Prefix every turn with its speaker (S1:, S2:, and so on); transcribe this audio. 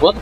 S1: What?